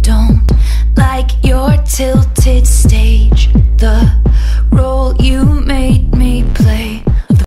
don't like your tilted stage, the role you